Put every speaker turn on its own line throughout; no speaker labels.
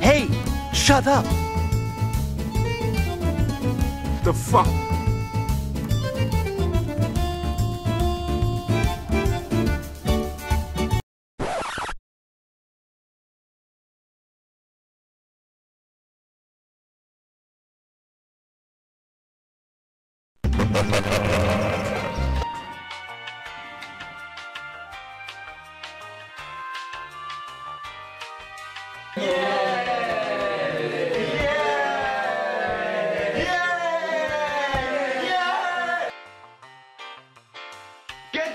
Hey, shut up.
The fuck?
Get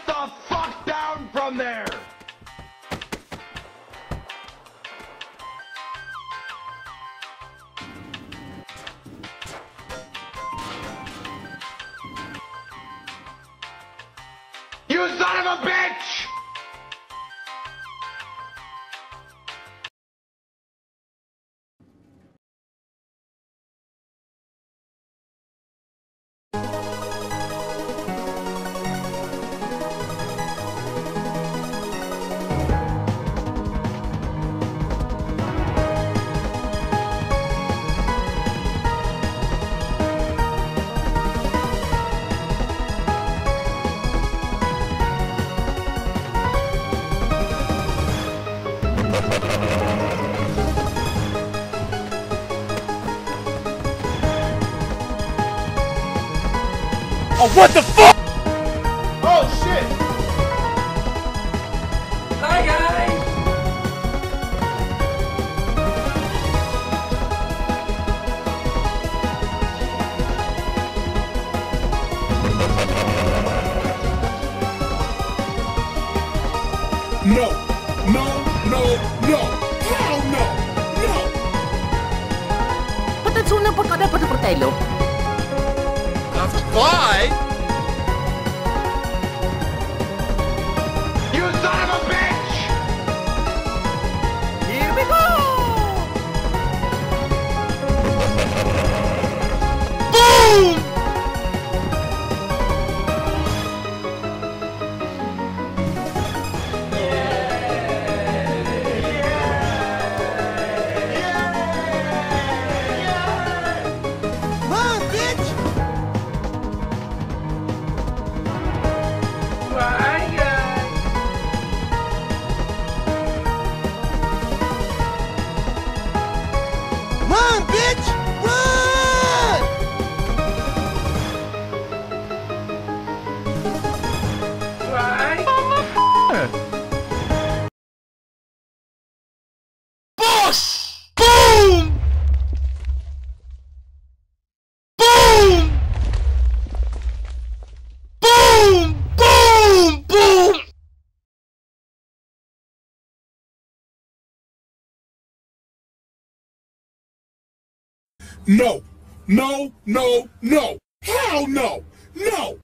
the fuck down from there! You son of a bitch!
Oh, what the fuck?
Oh shit!
Hi guys!
No! No! No! No! No! No!
Patatsunan pa kada pati fratello.
Why?
No! No! No! No! Hell no! No!